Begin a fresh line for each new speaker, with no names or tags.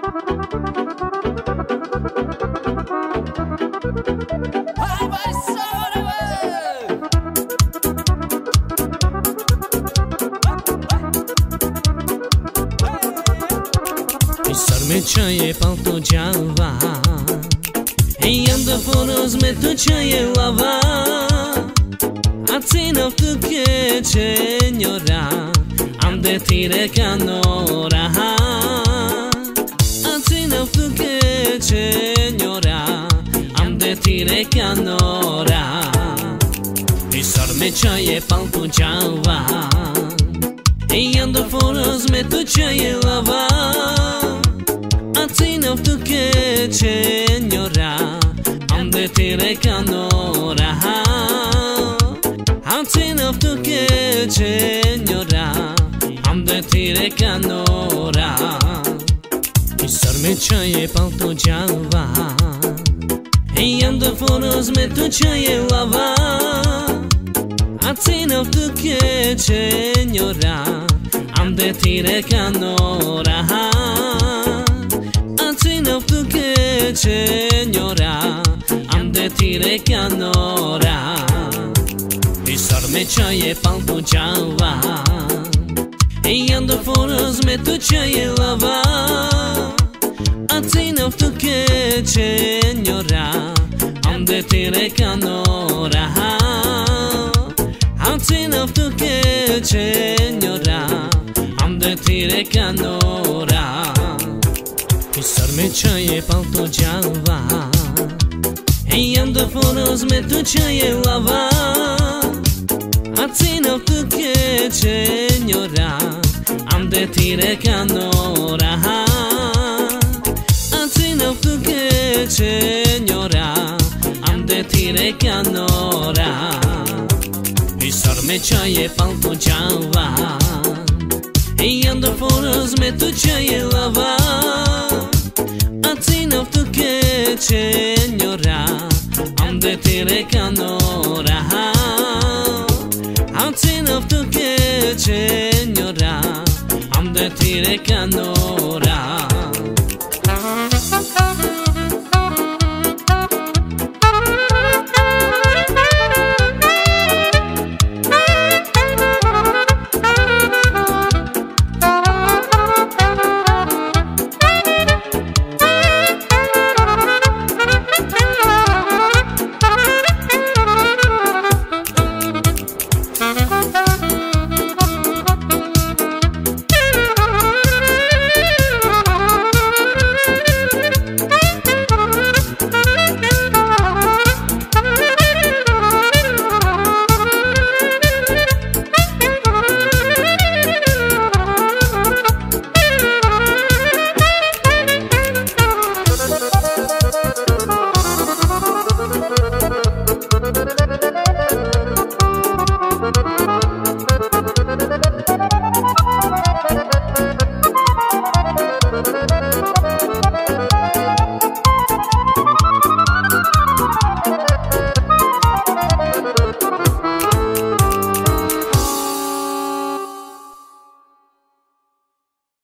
Hai mai soră, bă!
Pisarme čaje pal to džava I anda foros me to čaje lava. A cena tu che señora Am de tire canora A cena tu che señora Am de tire canora Pisarme čaje pal to džava E ando foros me to čaje lava. Aține tu che señora Am de tire canora Aține tu che señora Am de tire canora Pisarme čaje pal to džava E ando foros me to čaje lava. Aține tu che señora Am de tire canora Aține tu che señora Am de tire canora Pisarme čaje pal to džava E ando foros me to čaje lava Aține tu che señora Am de tire canora Aține tu che señora Am de tire canora Pisarme čaje pal to džava E ando foros me to čaje lava. Aține tu che señora Am de tire canora Aține señora Am de tire canora Pisarme čaje pal to džava E ando foros me to čaje lava. Aține tu che señora Am de tire canora Aține tu che señora Am de tire canora